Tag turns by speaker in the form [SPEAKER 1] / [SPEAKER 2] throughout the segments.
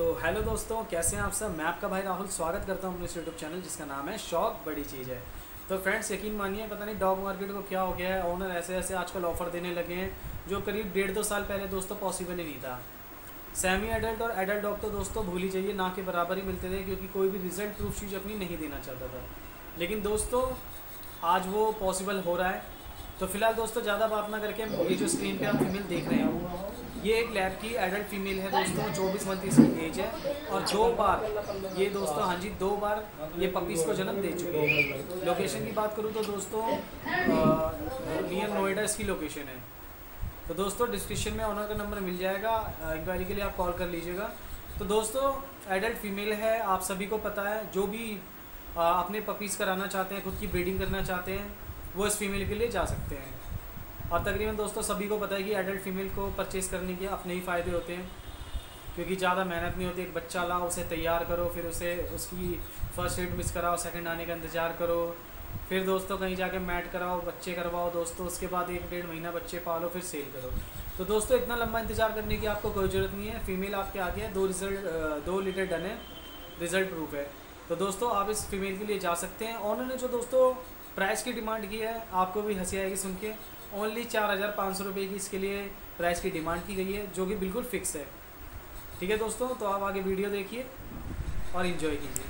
[SPEAKER 1] तो हेलो दोस्तों, कैसे हैं आप सब? मैं आपका भाई राहुल स्वागत करता हूँ अपने इस यूट्यूब चैनल जिसका नाम है शौक बड़ी चीज़ है। तो फ्रेंड्स यकीन मानिए, पता नहीं डॉग मार्केट को क्या हो गया है। ओनर ऐसे ऐसे आजकल ऑफ़र देने लगे हैं, जो करीब डेढ़ दो साल पहले दोस्तों पॉसिबल ही नहीं था। सेमी एडल्ट और एडल्ट डॉग तो दोस्तों भूल ही जाइए, ना के बराबर ही मिलते थे, क्योंकि कोई भी रिज़ल्ट प्रूफ चीज़ अपनी नहीं देना चाहता था। लेकिन दोस्तों, आज वो पॉसिबल हो रहा है। तो फ़िलहाल दोस्तों, ज़्यादा बात ना करके ये जो स्क्रीन पे आप फीमेल देख रहे हैं, ये एक लैब की एडल्ट फीमेल है दोस्तों चौबीस मंथ इसकी एज है। और दो बार, ये दोस्तों हाँ जी, दो बार ये पपीज़ को जन्म दे चुकी है। लोकेशन की बात करूँ तो दोस्तों नियर नोएडा इसकी लोकेशन है। तो दोस्तों डिस्क्रिप्शन में ऑनर का नंबर मिल जाएगा। इंक्वायरी के लिए आप कॉल कर लीजिएगा। तो दोस्तों एडल्ट फीमेल है, आप सभी को पता है, जो भी अपने पपीज़ कराना चाहते हैं, खुद की ब्रीडिंग करना चाहते हैं वो इस फीमेल के लिए जा सकते हैं। और तकरीबन दोस्तों, सभी को पता है कि एडल्ट फीमेल को परचेज़ करने के अपने ही फ़ायदे होते हैं। क्योंकि ज़्यादा मेहनत नहीं होती, एक बच्चा लाओ, उसे तैयार करो, फिर उसे उसकी फ़र्स्ट एड मिस कराओ सेकंड आने का इंतज़ार करो। फिर दोस्तों कहीं जाके मैट कराओ, बच्चे करवाओ, दोस्तों, उसके बाद एक डेढ़ महीना बच्चे पालो, फिर सेल करो। तो दोस्तों, इतना लंबा इंतज़ार करने की आपको कोई ज़रूरत नहीं है। फीमेल आपके आगे है, दो रिज़ल्ट दो लीटर डन है रिज़ल्ट प्रूफ है। तो दोस्तों, आप इस फीमेल के लिए जा सकते हैं। उन्होंने जो दोस्तों प्राइस की डिमांड की है, आपको भी हँसी आएगी सुन के। ओनली चार हज़ार पाँच सौ रुपये की इसके लिए प्राइस की डिमांड की गई है, जो कि बिल्कुल फिक्स है। ठीक है दोस्तों तो आप आगे वीडियो देखिए और इन्जॉय कीजिए।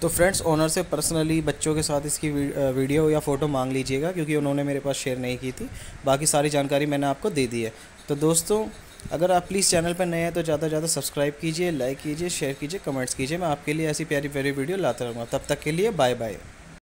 [SPEAKER 2] तो फ्रेंड्स ओनर से पर्सनली बच्चों के साथ इसकी वीडियो या फ़ोटो मांग लीजिएगा, क्योंकि उन्होंने मेरे पास शेयर नहीं की थी। बाकी सारी जानकारी मैंने आपको दे दी है। तो दोस्तों, अगर आप प्लीज़ चैनल पर नए हैं तो ज़्यादा से ज़्यादा सब्सक्राइब कीजिए लाइक कीजिए शेयर कीजिए कमेंट्स कीजिए। मैं आपके लिए ऐसी प्यारी प्यारी वीडियो लाता रहूँगा। तब तक के लिए बाय बाय